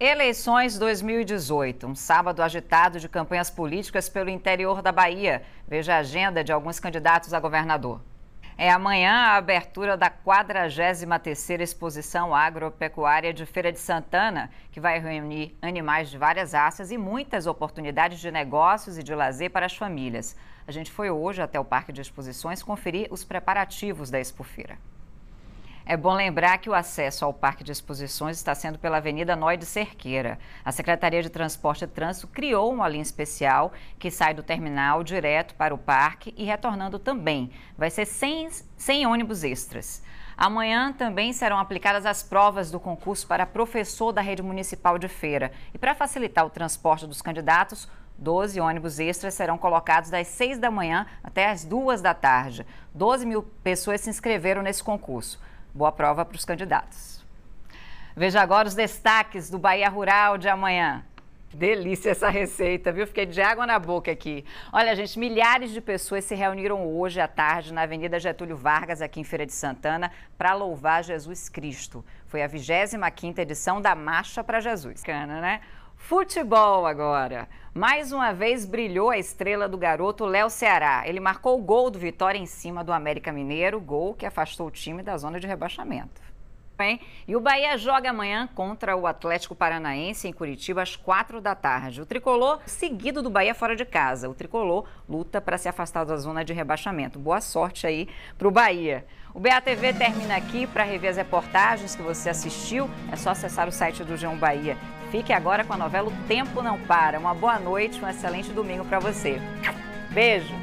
Eleições 2018, um sábado agitado de campanhas políticas pelo interior da Bahia. Veja a agenda de alguns candidatos a governador. É amanhã a abertura da 43ª Exposição Agropecuária de Feira de Santana, que vai reunir animais de várias raças e muitas oportunidades de negócios e de lazer para as famílias. A gente foi hoje até o Parque de Exposições conferir os preparativos da Expofeira. É bom lembrar que o acesso ao Parque de Exposições está sendo pela Avenida Noide Cerqueira. A Secretaria de Transporte e Trânsito criou uma linha especial que sai do terminal direto para o parque e retornando também. Vai ser sem, sem ônibus extras. Amanhã também serão aplicadas as provas do concurso para professor da rede municipal de feira. E para facilitar o transporte dos candidatos, 12 ônibus extras serão colocados das 6 da manhã até as 2 da tarde. 12 mil pessoas se inscreveram nesse concurso. Boa prova para os candidatos. Veja agora os destaques do Bahia Rural de amanhã. Delícia essa receita, viu? Fiquei de água na boca aqui. Olha, gente, milhares de pessoas se reuniram hoje à tarde na Avenida Getúlio Vargas, aqui em Feira de Santana, para louvar Jesus Cristo. Foi a 25ª edição da Marcha para Jesus. Cana, né? Futebol agora. Mais uma vez brilhou a estrela do garoto Léo Ceará. Ele marcou o gol do Vitória em cima do América Mineiro, gol que afastou o time da zona de rebaixamento. E o Bahia joga amanhã contra o Atlético Paranaense em Curitiba às quatro da tarde. O tricolor, seguido do Bahia fora de casa. O tricolor luta para se afastar da zona de rebaixamento. Boa sorte aí para o Bahia. O BATV termina aqui para rever as reportagens que você assistiu. É só acessar o site do João Bahia. Fique agora com a novela O Tempo Não Para. Uma boa noite, um excelente domingo para você. Beijo!